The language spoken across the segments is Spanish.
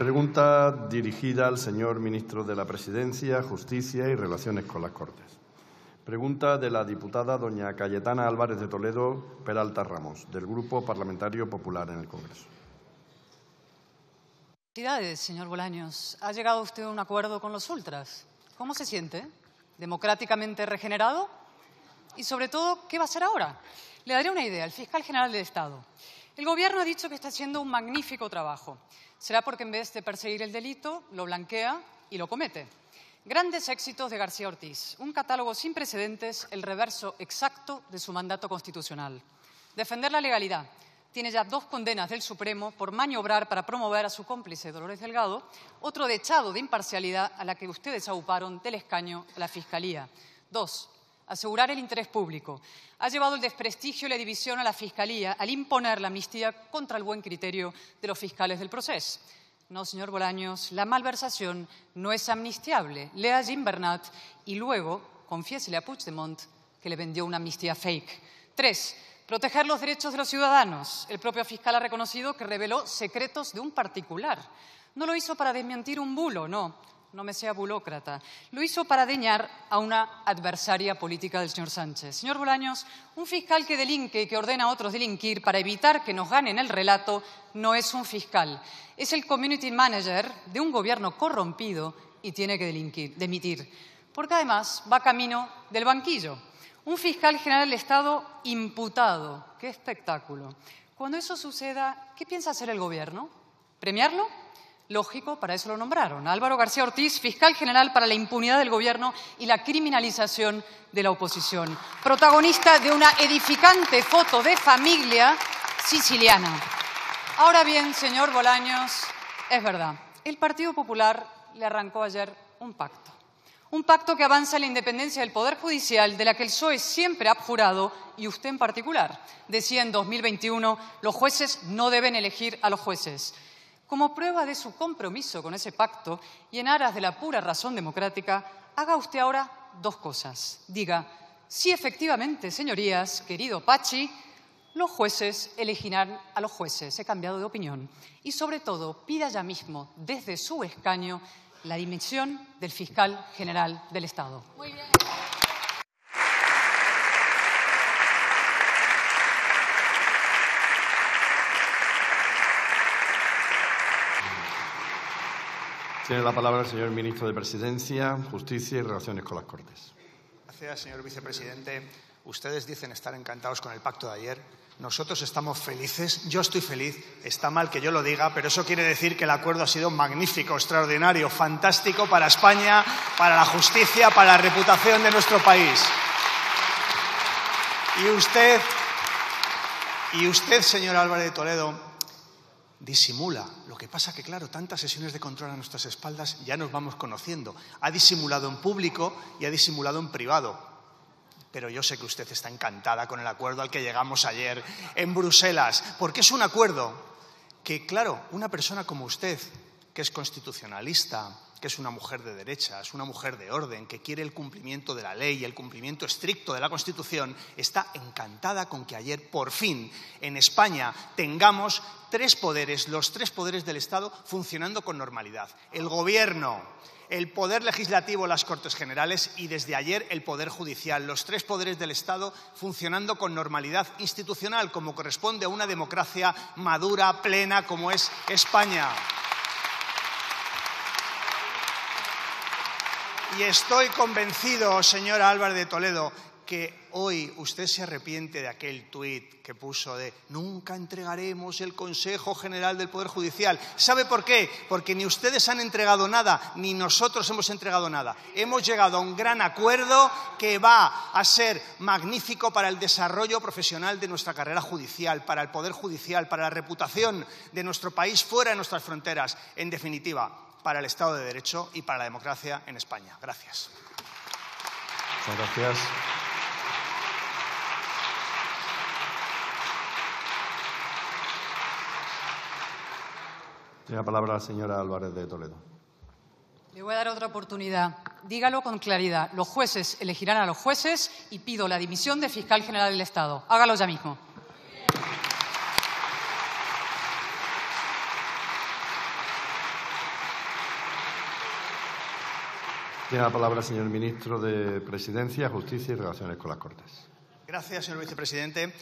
Pregunta dirigida al señor ministro de la Presidencia, Justicia y Relaciones con las Cortes. Pregunta de la diputada doña Cayetana Álvarez de Toledo Peralta Ramos, del Grupo Parlamentario Popular en el Congreso. Señor Bolaños. ¿Ha llegado usted a un acuerdo con los ultras? ¿Cómo se siente? ¿Democráticamente regenerado? Y sobre todo, ¿qué va a hacer ahora? Le daré una idea. El fiscal general del Estado. El Gobierno ha dicho que está haciendo un magnífico trabajo. Será porque en vez de perseguir el delito, lo blanquea y lo comete. Grandes éxitos de García Ortiz, un catálogo sin precedentes, el reverso exacto de su mandato constitucional. Defender la legalidad. Tiene ya dos condenas del Supremo por maniobrar para promover a su cómplice Dolores Delgado, otro dechado de imparcialidad a la que ustedes auparon del escaño a la Fiscalía. Dos, asegurar el interés público. Ha llevado el desprestigio y la división a la Fiscalía al imponer la amnistía contra el buen criterio de los fiscales del proceso. No, señor Bolaños, la malversación no es amnistiable. Lea Jim Bernat y luego confiésele a Puigdemont que le vendió una amnistía fake. Tres, proteger los derechos de los ciudadanos. El propio fiscal ha reconocido que reveló secretos de un particular. No lo hizo para desmentir un bulo, no no me sea bulócrata, lo hizo para deñar a una adversaria política del señor Sánchez. Señor Bolaños, un fiscal que delinque y que ordena a otros delinquir para evitar que nos ganen el relato no es un fiscal, es el community manager de un gobierno corrompido y tiene que delinquir, demitir, porque además va camino del banquillo. Un fiscal general del Estado imputado. ¡Qué espectáculo! Cuando eso suceda, ¿qué piensa hacer el gobierno? ¿Premiarlo? Lógico, para eso lo nombraron. Álvaro García Ortiz, fiscal general para la impunidad del Gobierno y la criminalización de la oposición. Protagonista de una edificante foto de familia siciliana. Ahora bien, señor Bolaños, es verdad, el Partido Popular le arrancó ayer un pacto. Un pacto que avanza la independencia del Poder Judicial, de la que el PSOE siempre ha abjurado, y usted en particular. Decía en 2021, los jueces no deben elegir a los jueces. Como prueba de su compromiso con ese pacto y en aras de la pura razón democrática, haga usted ahora dos cosas. Diga, sí, efectivamente, señorías, querido Pachi, los jueces elegirán a los jueces. He cambiado de opinión. Y sobre todo, pida ya mismo, desde su escaño, la dimisión del fiscal general del Estado. Muy bien. Tiene la palabra el señor ministro de Presidencia, Justicia y Relaciones con las Cortes. Gracias, señor vicepresidente. Ustedes dicen estar encantados con el pacto de ayer. Nosotros estamos felices, yo estoy feliz, está mal que yo lo diga, pero eso quiere decir que el acuerdo ha sido magnífico, extraordinario, fantástico para España, para la justicia, para la reputación de nuestro país. Y usted, y usted, señor Álvarez de Toledo, disimula. Lo que pasa que, claro, tantas sesiones de control a nuestras espaldas ya nos vamos conociendo. Ha disimulado en público y ha disimulado en privado. Pero yo sé que usted está encantada con el acuerdo al que llegamos ayer en Bruselas, porque es un acuerdo que, claro, una persona como usted, que es constitucionalista, que es una mujer de derechas, una mujer de orden, que quiere el cumplimiento de la ley y el cumplimiento estricto de la Constitución, está encantada con que ayer, por fin, en España tengamos tres poderes, los tres poderes del Estado, funcionando con normalidad. El Gobierno, el Poder Legislativo, las Cortes Generales y desde ayer el Poder Judicial, los tres poderes del Estado funcionando con normalidad institucional, como corresponde a una democracia madura, plena, como es España. Y estoy convencido, señora Álvarez de Toledo, que hoy usted se arrepiente de aquel tuit que puso de nunca entregaremos el Consejo General del Poder Judicial. ¿Sabe por qué? Porque ni ustedes han entregado nada, ni nosotros hemos entregado nada. Hemos llegado a un gran acuerdo que va a ser magnífico para el desarrollo profesional de nuestra carrera judicial, para el Poder Judicial, para la reputación de nuestro país fuera de nuestras fronteras. En definitiva, para el Estado de Derecho y para la democracia en España. Gracias. Muchas gracias. Tiene la palabra la señora Álvarez de Toledo. Le voy a dar otra oportunidad. Dígalo con claridad. Los jueces elegirán a los jueces y pido la dimisión de fiscal general del Estado. Hágalo ya mismo. Tiene la palabra el señor ministro de Presidencia, Justicia y Relaciones con las Cortes. Gracias, señor vicepresidente.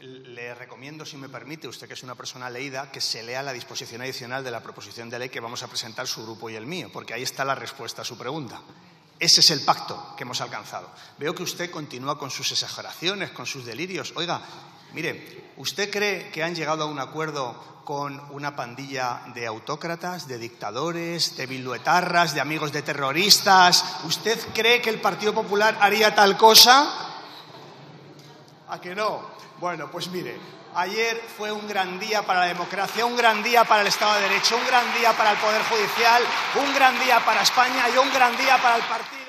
Le recomiendo, si me permite, usted que es una persona leída, que se lea la disposición adicional de la proposición de ley que vamos a presentar su grupo y el mío, porque ahí está la respuesta a su pregunta. Ese es el pacto que hemos alcanzado. Veo que usted continúa con sus exageraciones, con sus delirios. Oiga, mire, ¿usted cree que han llegado a un acuerdo con una pandilla de autócratas, de dictadores, de biluetarras, de amigos de terroristas? ¿Usted cree que el Partido Popular haría tal cosa? ¿A que no? Bueno, pues mire, ayer fue un gran día para la democracia, un gran día para el Estado de Derecho, un gran día para el Poder Judicial, un gran día para España y un gran día para el partido.